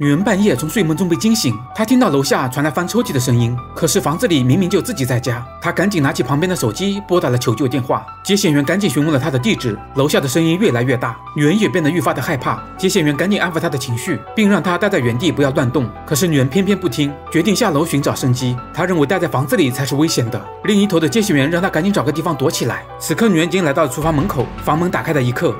女人半夜从睡梦中被惊醒，她听到楼下传来翻抽屉的声音，可是房子里明明就自己在家。她赶紧拿起旁边的手机拨打了求救电话，接线员赶紧询问了她的地址。楼下的声音越来越大，女人也变得愈发的害怕。接线员赶紧安抚她的情绪，并让她待在原地不要乱动。可是女人偏偏不听，决定下楼寻找生机。她认为待在房子里才是危险的。另一头的接线员让她赶紧找个地方躲起来。此刻女人已经来到了厨房门口，房门打开的一刻。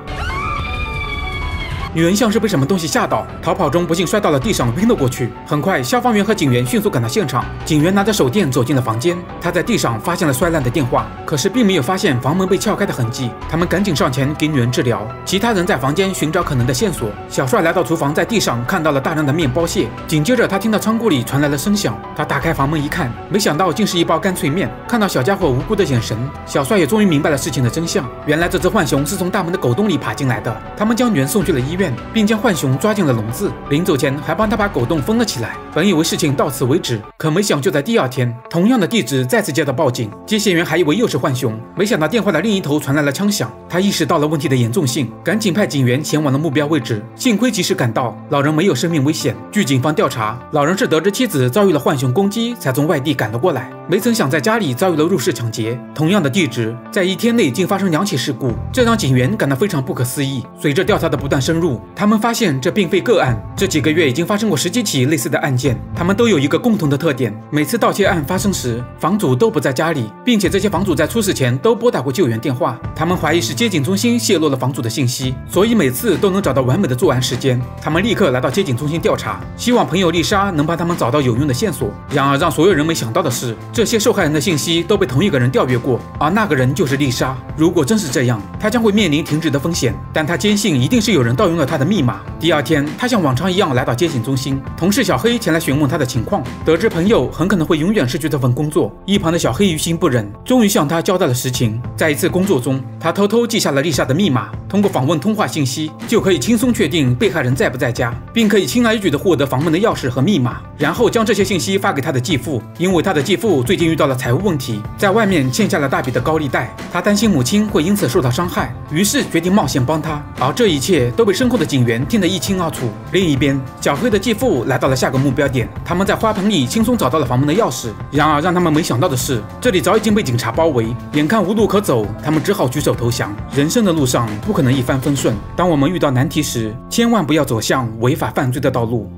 女人像是被什么东西吓到，逃跑中不幸摔到了地上，晕了过去。很快，消防员和警员迅速赶到现场。警员拿着手电走进了房间，他在地上发现了摔烂的电话，可是并没有发现房门被撬开的痕迹。他们赶紧上前给女人治疗，其他人在房间寻找可能的线索。小帅来到厨房，在地上看到了大量的面包屑，紧接着他听到仓库里传来了声响，他打开房门一看，没想到竟是一包干脆面。看到小家伙无辜的眼神，小帅也终于明白了事情的真相。原来这只浣熊是从大门的狗洞里爬进来的。他们将女人送去了医院。并将浣熊抓进了笼子，临走前还帮他把狗洞封了起来。本以为事情到此为止，可没想就在第二天，同样的地址再次接到报警，接线员还以为又是浣熊，没想到电话的另一头传来了枪响。他意识到了问题的严重性，赶紧派警员前往了目标位置。幸亏及时赶到，老人没有生命危险。据警方调查，老人是得知妻子遭遇了浣熊攻击，才从外地赶了过来。没曾想在家里遭遇了入室抢劫，同样的地址，在一天内竟发生两起事故，这让警员感到非常不可思议。随着调查的不断深入，他们发现这并非个案，这几个月已经发生过十几起类似的案件，他们都有一个共同的特点：每次盗窃案发生时，房主都不在家里，并且这些房主在出事前都拨打过救援电话。他们怀疑是接警中心泄露了房主的信息，所以每次都能找到完美的作案时间。他们立刻来到接警中心调查，希望朋友丽莎能帮他们找到有用的线索。然而让所有人没想到的是。这些受害人的信息都被同一个人调阅过，而那个人就是丽莎。如果真是这样，他将会面临停职的风险。但他坚信一定是有人盗用了他的密码。第二天，他像往常一样来到接警中心，同事小黑前来询问他的情况。得知朋友很可能会永远失去这份工作，一旁的小黑于心不忍，终于向他交代了实情。在一次工作中，他偷偷记下了丽莎的密码，通过访问通话信息，就可以轻松确定被害人在不在家，并可以轻而易举地获得房门的钥匙和密码，然后将这些信息发给他的继父，因为他的继父。最近遇到了财务问题，在外面欠下了大笔的高利贷，他担心母亲会因此受到伤害，于是决定冒险帮他。而这一切都被身后的警员听得一清二楚。另一边，小黑的继父来到了下个目标点，他们在花盆里轻松找到了房门的钥匙。然而让他们没想到的是，这里早已经被警察包围，眼看无路可走，他们只好举手投降。人生的路上不可能一帆风顺，当我们遇到难题时，千万不要走向违法犯罪的道路。